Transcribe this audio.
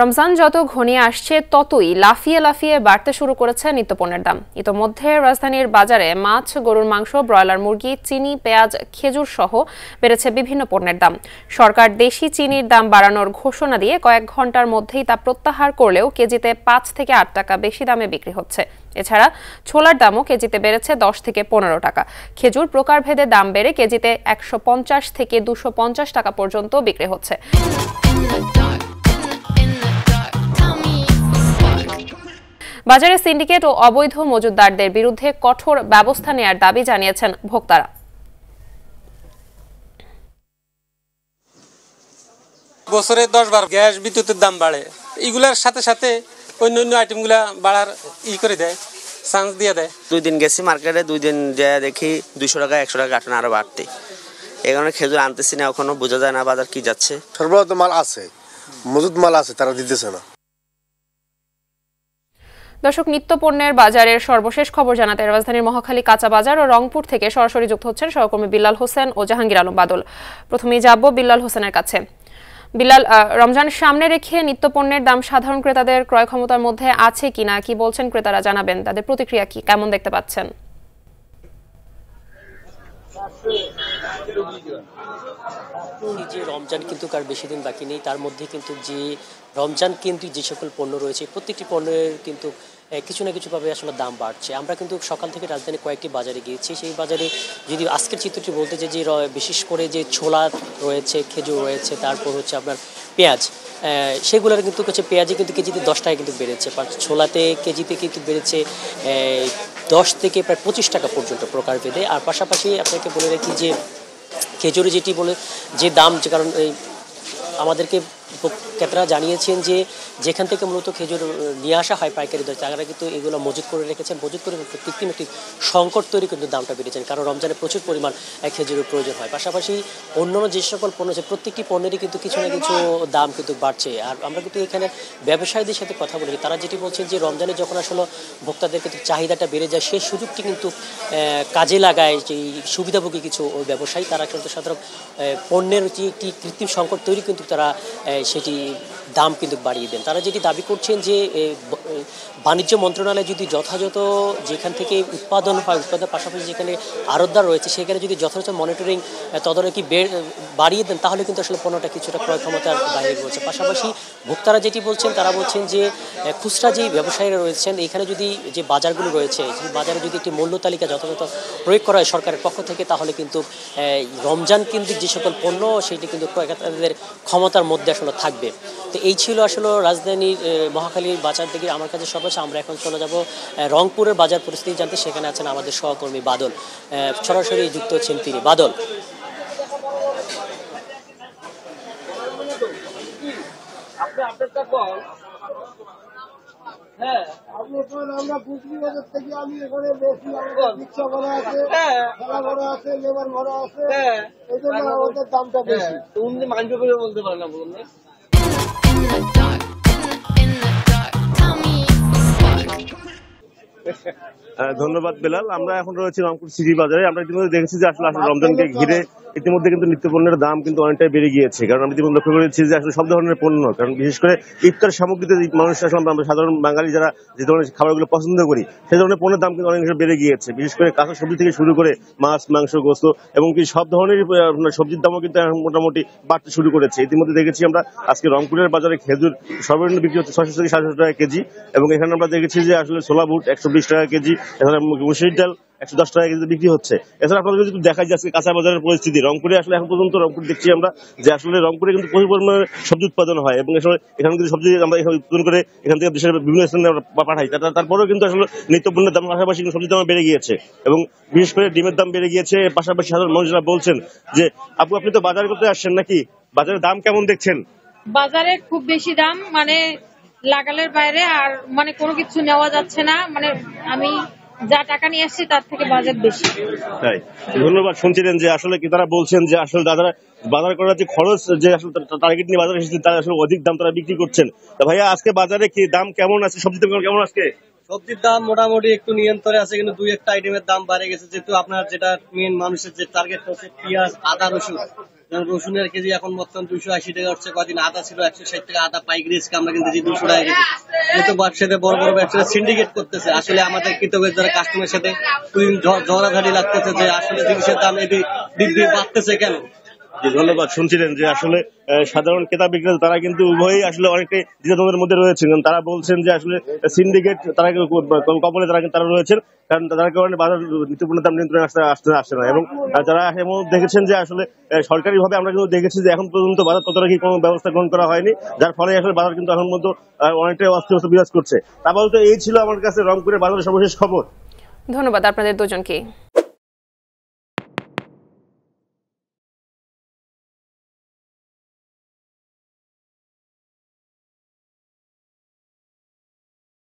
রমজান যত ঘনিয়ে আসছে, ততই লাফিয়ে লাফিয়ে বাড়তে শুরু করেছে নিত্যপণ্যের দাম। ইতোমধ্যে রাজধানীর বাজারে মাছ, গরুর মাংস, ব্রয়লার মুরগি, চিনি, পেঁয়াজ, খেজুর সহ বেড়েছে বিভিন্ন পণ্যের দাম। সরকার দেশি চিনির দাম বাড়ানোর ঘোষণা দিয়ে কয়েক ঘণ্টার মধ্যেই তা প্রত্যাহার করলেও কেজিতে পাঁচ থেকে আট টাকা বেশি দামে বিক্রি হচ্ছে। এছাড়া ছোলার দামও কেজিতে বেড়েছে দশ থেকে পনেরো টাকা। খেজুর প্রকারভেদে দাম বেড়ে কেজিতে একশো পঞ্চাশ থেকে দুশো টাকা পর্যন্ত বিক্রি হচ্ছে। বাজারে সিন্ডিকেট ও অবৈধ মজুতদারদের বিরুদ্ধে কঠোর ব্যবস্থা নেয়ার দাবি জানিয়েছেন ভোক্তারা। বছরে দশ বার গ্যাস বিদ্যুতের দাম বাড়ে। এগুলার সাথে সাথে অন্য অন্য আইটেমগুলা বাড়ার ই করে দেয় চান্স দিয়ে দেয়। দুই দিন গেছি মার্কেটে দুই দিন যে দেখি দুইশো টাকা একশো টাকা কাটন আরও বাড়তে। এই কারণে খেজুর আনতেছি না এখনও বোঝা যায় না বাজার কি যাচ্ছে। সরবরাহ মাল আছে মজুদ মাল আছে তারা দিতেছে না। দর্শক নিত্য পণ্যের বাজারের সর্বশেষ খবর জানাতে রাজধানীর মহাখালী কাঁচা বাজার ও রংপুর থেকে সরাসরি যুক্ত হচ্ছেন সহকর্মী বিল্লাল হোসেন ও জাহাঙ্গীর আলম বাদল। প্রথমেই যাব বিল্লাল হোসেনের কাছে। বিল্লাল রমজান সামনে রেখে নিত্য পণ্যের দাম সাধারণ ক্রেতাদের ক্রয় ক্ষমতার মধ্যে আছে কিনা, কি বলছেন ক্রেতারা, জানাবেন। তাদের প্রতিক্রিয়া কি, কেমন দেখতে পাচ্ছেন? যে রমজান কিন্তু আর বেশি দিন বাকি নেই, তার মধ্যে কিন্তু যে রমজান কিন্তু যে সকল পণ্য রয়েছে, প্রত্যেকটি পণ্যের কিন্তু কিছু না কিছুভাবে আসলে দাম বাড়ছে। আমরা কিন্তু সকাল থেকে রাজধানী কয়েকটি বাজারে গিয়েছি। সেই বাজারে যদি আজকের চিত্রটি বলতে যে যে বিশেষ করে যে ছোলা রয়েছে, খেজুর রয়েছে, তারপর হচ্ছে আপনার পেঁয়াজ সেগুলোর কিন্তু হচ্ছে পেঁয়াজে কিন্তু কেজিতে দশ টাকা কিন্তু বেড়েছে। ছোলাতে কেজিতে কিন্তু বেড়েছে দশ থেকে প্রায় পঁচিশ টাকা পর্যন্ত প্রকার প্রকারভেদে আর পাশাপাশি আপনাকে বলে রাখি যে খেজুরি যেটি বলে যে দাম যে কারণ এই আমাদেরকে ক্রেতারা জানিয়েছেন যে যেখান থেকে মূলত খেজুর নিয়ে আসা হয় পাইকারি দর, তারা কিন্তু এগুলো মজুত করে রেখেছেন। মজুত করে কৃত্রিম একটি সংকট তৈরি কিন্তু দামটা বেড়েছেন, কারণ রমজানে প্রচুর পরিমাণ খেজুরের প্রয়োজন হয়। পাশাপাশি অন্যান্য যে সকল পণ্য আছে, প্রত্যেকটি পণ্যেরই কিন্তু কিছু না কিছু দাম কিন্তু বাড়ছে। আর আমরা কিন্তু এখানে ব্যবসায়ীদের সাথে কথা বলি, তারা যেটি বলছেন যে রমজানে যখন আসলে ভোক্তাদের কিন্তু চাহিদাটা বেড়ে যায় সেই সুযোগটি কিন্তু কাজে লাগায় যে সুবিধাভোগী কিছু ব্যবসায়ী, তারা কিন্তু সাধারণ পণ্যের যে একটি কৃত্রিম সংকট তৈরি কিন্তু তারা সেটি দাম কিন্তু বাড়িয়ে দেন। তারা যেটি দাবি করছেন যে বাণিজ্য মন্ত্রণালয় যদি যথাযথ যেখান থেকে উৎপাদন হয়, উৎপাদনের পাশাপাশি যেখানে আরতদার রয়েছে, সেখানে যদি যথাযথ মনিটরিং তদারকি বাড়িয়ে দেন, তাহলে কিন্তু আসলে পণ্যটা কিছুটা ক্রয় ক্ষমতার বাইরে রয়েছে। পাশাপাশি ভোক্তারা যেটি বলছেন, তারা বলছেন যে খুচরা যে ব্যবসায়ীরা রয়েছেন, এখানে যদি যে বাজারগুলো রয়েছে বাজারে যদি একটি মূল্য তালিকা যথাযথ প্রয়োগ করা হয় সরকারের পক্ষ থেকে, তাহলে কিন্তু রমজান কেন্দ্রিক যে সকল পণ্য, সেটি কিন্তু ক্রয়কর্তাদের ক্ষমতার মধ্যে আসলে থাকবে। তো এই ছিল আসলে রাজধানীর মহাখালীর বাজার থেকে আমার কাছে সব আছে আমরা এখন চলে যাব রংপুরের বাজার পরিস্থিতি জানতে। সেখানে আছেন আমাদের সহকর্মী বাদল। সরাসরি যুক্ত হচ্ছেন তিনি। বাদল। হ্যাঁ। আমরা বুঝলি বাজার থেকে আমি এখানে বেশি রিক্সা ভাড়া আছে খেলা ভাড়া আছে লেবার ভাড়া আছে। এই জন্য আমাদের দামটা বেশি। তুমি মাইন্ড করে বলতে পারে না বলুন ধন্যবাদ বেলাল। আমরা এখন রয়েছি রংপুর সিটি বাজারে। আমরা ইতিমধ্যে দেখেছি যে আসলে আসলে রমজানকে ঘিরে ইতিমধ্যে কিন্তু নিত্য পণ্যের দাম কিন্তু অনেকটাই বেড়ে গিয়েছে। কারণ আমি ইতিমধ্যে লক্ষ্য করেছি যে আসলে সব ধরনের পণ্য, কারণ বিশেষ করে ইফতার সামগ্রীতে মানুষ আসলে আমরা সাধারণ বাঙালি যারা যে ধরনের খাবারগুলো পছন্দ করি সেই ধরনের পণ্যের দাম কিন্তু অনেক বেড়ে গিয়েছে। বিশেষ করে কাঁচা সবজি থেকে শুরু করে মাছ, মাংস, গোস্ত এবং কি সব ধরনের সবজির দামও কিন্তু মোটামুটি বাড়তে শুরু করেছে। ইতিমধ্যে দেখেছি আমরা আজকে রংপুরের বাজারে খেজুর সর্বনিম্ন বিক্রি হচ্ছে ছয়শো থেকে সাতশো টাকা কেজি এবং এখানে আমরা দেখেছি যে আসলে ছোলা বুট একশো বিশ টাকা কেজি, এখানে মুসুরির ডাল একশো দশ টাকা কেজি বিক্রি হচ্ছে। এছাড়া আপনাদের যদি দেখা আজকে কাঁচা বাজারের পরিস্থিতি, রংপুরে আসলে এখন পর্যন্ত রংপুর দেখছি আমরা যে আসলে রংপুরে কিন্তু প্রচুর পরিমাণে সবজি উৎপাদন হয় এবং এখানে কিন্তু সবজি আমরা এখানে উৎপাদন করে এখান থেকে দেশের বিভিন্ন স্থানে আমরা পাঠাই। তারপরেও কিন্তু আসলে নিত্য পণ্যের দাম পাশাপাশি কিন্তু সবজির দাম বেড়ে গিয়েছে এবং বিশেষ করে ডিমের দাম বেড়ে গিয়েছে। পাশাপাশি সাধারণ মানুষরা বলছেন যে, আপু, আপনি তো বাজার করতে আসছেন নাকি? বাজারের দাম কেমন দেখছেন? বাজারে খুব বেশি দাম মানে লাগালের বাইরে আর মানে কোনো কিছু নেওয়া যাচ্ছে না। মানে আমি যা টাকা নিয়ে আসছি তার থেকে বাজেট বেশি। তাই। ধন্যবাদ শুনছিলেন যে আসলে কি তারা বলছেন যে আসলে দাদারা বাজার করার যে খরচ যে আসলে টার্গেট নিয়ে বাজারে এসেছে তারা আসলে অধিক দাম তারা বিক্রি করছেন। তা ভাইয়া আজকে বাজারে কি দাম কেমন আছে? সবজি দাম কেমন আজকে? সবজির দাম মোটামুটি একটু নিয়ন্ত্রণে আছে কিন্তু দুই একটা আইটেমের দাম বাড়ে গেছে। যেহেতু আপনার যেটা মেন মানুষের যে টার্গেট হচ্ছে পেঁয়াজ আদা রসুন। রসুনের কেজি এখন বর্তমান দুইশো আশি টাকা হচ্ছে, কদিন আদা ছিল একশো ষাট টাকা, আদা পাইকারি আজকে আমরা কিন্তু দুশো টাকা কেজি। যেহেতু ব্যবসাতে বড় বড় ব্যবসাটা সিন্ডিকেট করতেছে, আসলে আমাদের কৃতজ্ঞ যারা কাস্টমারের সাথে প্রতিদিন ঝ- ঝগড়াঝাড়ি লাগতেছে যে আসলে জিনিসের দাম এদিক দিক দিয়ে বাড়তেছে কেন? ধন্যবাদ শুনছিলেন যে আসলে সাধারণ ক্রেতা বিক্রেতা তারা কিন্তু উভয়ই আসলে অনেকটাই দ্বিধাদ্বন্দ্বের মধ্যে রয়েছেন। তারা বলছেন যে আসলে সিন্ডিকেট তারা কবলে তারা কিন্তু তারা রয়েছেন। কারণ তাদের কারণে বাজার নিত্যপণ্যের দাম নিয়ন্ত্রণে আসতে আসতে আসছে না। এবং যারা এমন দেখেছেন যে আসলে সরকারি ভাবে আমরা কিন্তু দেখেছি যে এখন পর্যন্ত বাজার ততটা কি কোনো ব্যবস্থা গ্রহণ করা হয়নি যার ফলে আসলে বাজার কিন্তু এখন আহ, অনেকটাই অস্থিরতা বিরাজ করছে। আপাতত এই ছিল আমার কাছে রংপুরের বাজারের সর্বশেষ খবর। ধন্যবাদ আপনাদের দুজনকে